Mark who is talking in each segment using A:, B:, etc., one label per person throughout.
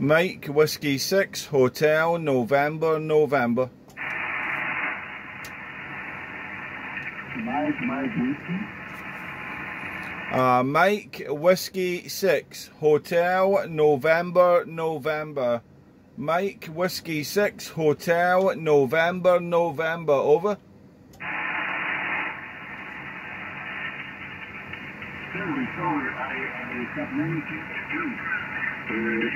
A: Mike Whiskey 6 Hotel November November.
B: Mike, Mike Whiskey.
A: Uh, Mike Whiskey 6 Hotel November November. Mike Whiskey 6 Hotel November November. Over.
B: Sorry, sorry, I, I have many things to do. Uh,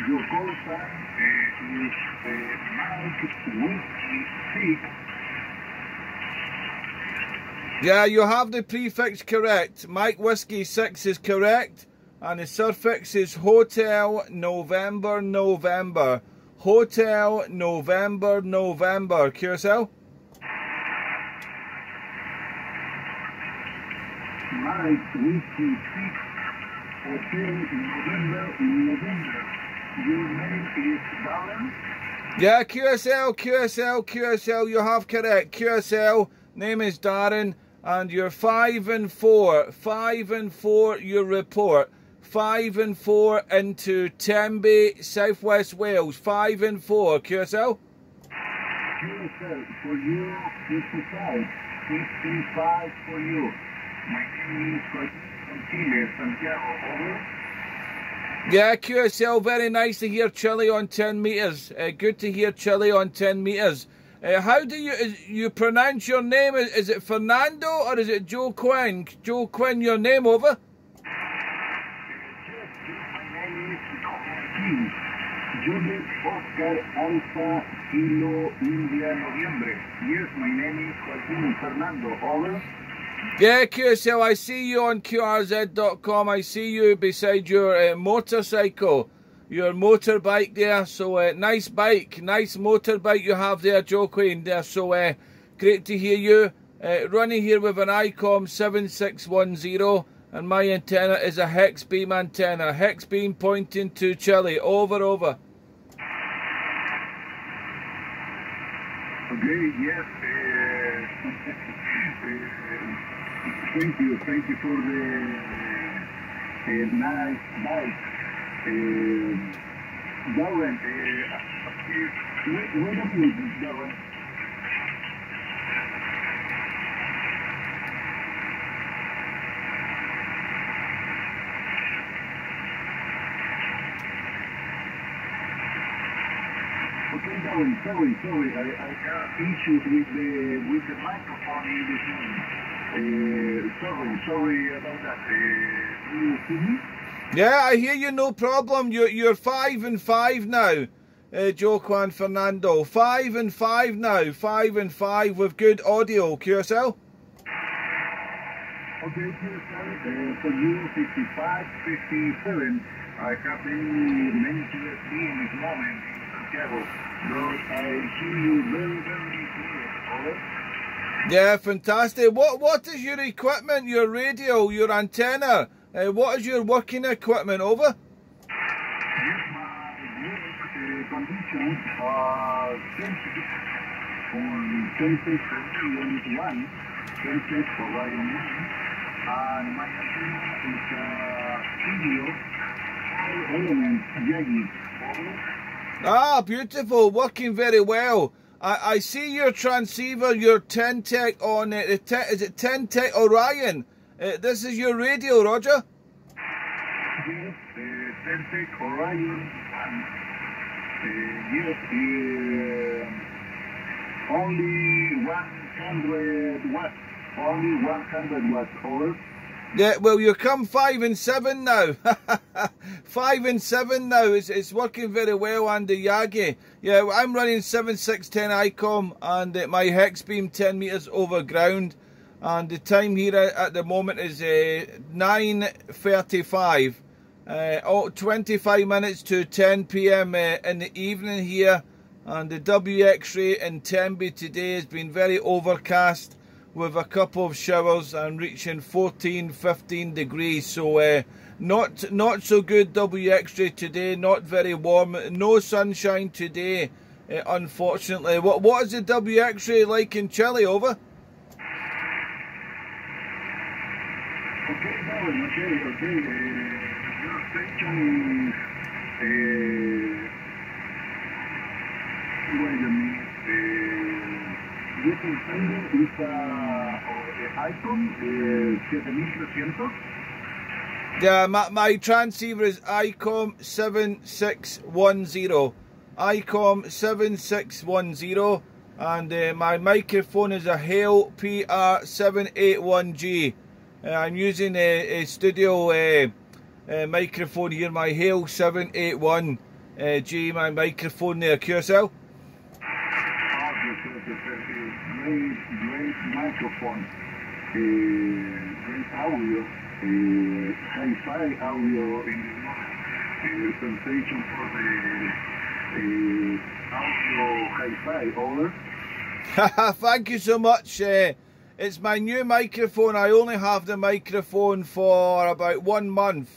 B: your call sign uh, is uh, Mike Whiskey 6.
A: Yeah, you have the prefix correct. Mike Whiskey 6 is correct. And the suffix is Hotel November November. Hotel November November. QSL?
B: Mike Whiskey 6. Hotel November, November. Your name is Darren?
A: Yeah, QSL, QSL, QSL, you have correct. QSL, name is Darren, and you're five and four. Five and four, your report. Five and four into Tenby, Southwest Wales. Five and four, QSL.
B: QSL for you, 55. 55 for you. My name is from Chile, Santiago. Over.
A: Yeah, QSL, very nice to hear Chile on 10 metres. Uh, good to hear Chile on 10 metres. Uh, how do you you pronounce your name? Is, it Fernando or is it Joe Quinn? Joe Quinn, your name over?
B: Yes, my name is Joaquin Fernando. Over.
A: Yeah, QSL, I see you on QRZ.com. I see you beside your uh, motorcycle, your motorbike there. So, uh, nice bike, nice motorbike you have there, Joe Queen there. So, uh, great to hear you. Uh, running here with an ICOM 7610, and my antenna is a hex beam antenna. Hex beam pointing to Chile. Over, over.
B: Okay, yes. Uh, thank you, thank you for the uh, nice bike. Uh, where? Okay, sorry, sorry, I, I have issues with the with the microphone in this room. Uh, sorry, sorry about that. Uh, do you see me?
A: Yeah, I hear you, no problem. You're, you're five and five now, uh, Joe Juan Fernando. Five and five now. Five and five with good audio, QSL.
B: Okay, sir. Uh, for you, 55, 57. I have many QSB in this moment Santiago. But I hear you very, very clear.
A: Yeah, fantastic. What What is your equipment, your radio, your antenna? Uh, what is your working equipment, over?
B: Yes, my work conditions are sensitive on senses for unit 1, senses for riding one, and my antenna is studio all elements Yagi.
A: Ah, beautiful. Working very well. I, I see your transceiver, your Ten-Tec on it. Is it Ten-Tec Orion? Uh, this is your radio, Roger.
B: Only 100 watts, only 100 watts.
A: Yeah, well, you come five and seven now. five and seven now. It's, it's working very well the Yagi. Yeah, I'm running 7610 ICOM and uh, my hex beam 10 meters over ground. And the time here at, the moment is uh, 9.35. Uh, oh, 25 minutes to 10 p.m. Uh, in the evening here And the WX ray in Tenby today has been very overcast with a couple of showers and reaching 14, 15 degrees. So uh, not not so good WX ray today, not very warm. No sunshine today, uh, unfortunately. What What is the WX ray like in Chile, over?
B: Okay, Darwin, okay, okay. Your station, wait a minute. You can send it uh, ICOM uh, 7300.
A: Yeah, my, my transceiver is ICOM 7610. ICOM 7610. And uh, my microphone is a Heil PR781G. Uh, I'm using a, a studio uh, uh, microphone here, my Heil 781G, my microphone there, QSL.
B: Great, great microphone. Uh, great audio. Uh, hi-fi audio in uh, sensation for the uh, audio hi-fi. Over.
A: Thank you so much. Uh, it's my new microphone. I only have the microphone for about one month.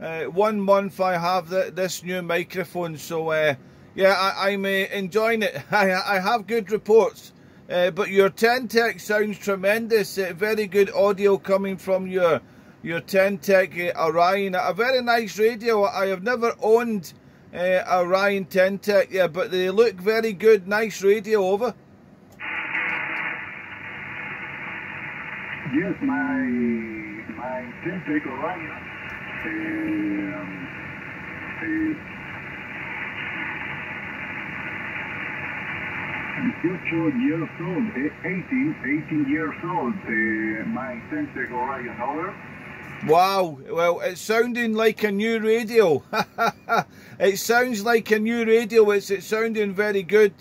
A: Uh, one month I have the, this new microphone. So, uh, yeah, I, am uh, enjoying it. I, I have good reports. Uh, but your Ten-Tec sounds tremendous. Uh, very good audio coming from your your Ten-Tec uh, Orion. A very nice radio. I have never owned uh, Orion Ten-Tec, yeah, but they look very good. Nice radio, over.
B: Yes, my my Ten-Tec Orion. Um, uh, 18 years old, eh, 18, 18 years old, uh, my over.
A: Wow, well, it's sounding like a new radio. it sounds like a new radio. It's, it's sounding very good.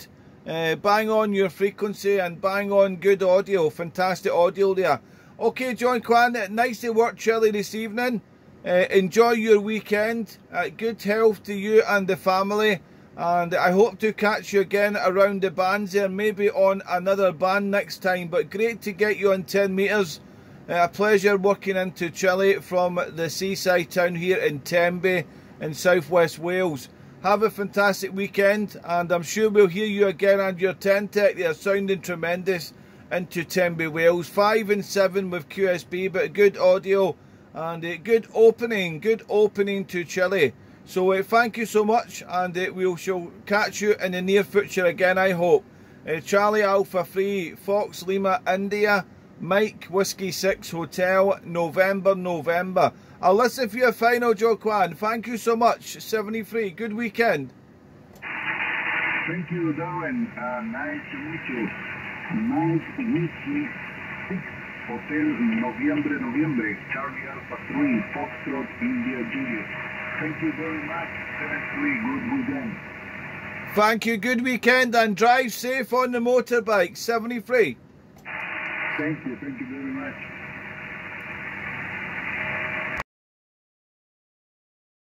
A: Uh, bang on your frequency and bang on good audio. Fantastic audio there. Okay, John Quan, nice to work Chile this evening. Uh, enjoy your weekend. Uh, good health to you and the family. And I hope to catch you again around the bands there, maybe on another band next time. But great to get you on 10 metres. A pleasure working into Chile from the seaside town here in Tenby in southwest Wales. Have a fantastic weekend, and I'm sure we'll hear you again on your Ten-Tec. They're sounding tremendous into Tenby, Wales. Five and seven with QSB, but good audio and a good opening, good opening to Chile. So uh, thank you so much, and uh, we shall catch you in the near future again, I hope. Uh, Charlie Alpha 3, Fox Lima, India, Mike Whiskey 6 Hotel, November, November. I'll listen for your final, Joe Kwan. Thank you so much. 73. Good weekend.
B: Thank you, Darwin. Uh, nice to meet you. Nice Whiskey 6 Hotel, Noviembre, Noviembre. Charlie Alpha 3, Foxtrot, India Juliet. Thank you very much. 73. Good weekend.
A: Thank you. Good weekend and drive safe on the motorbike. 73.
B: Thank you. Thank you very much.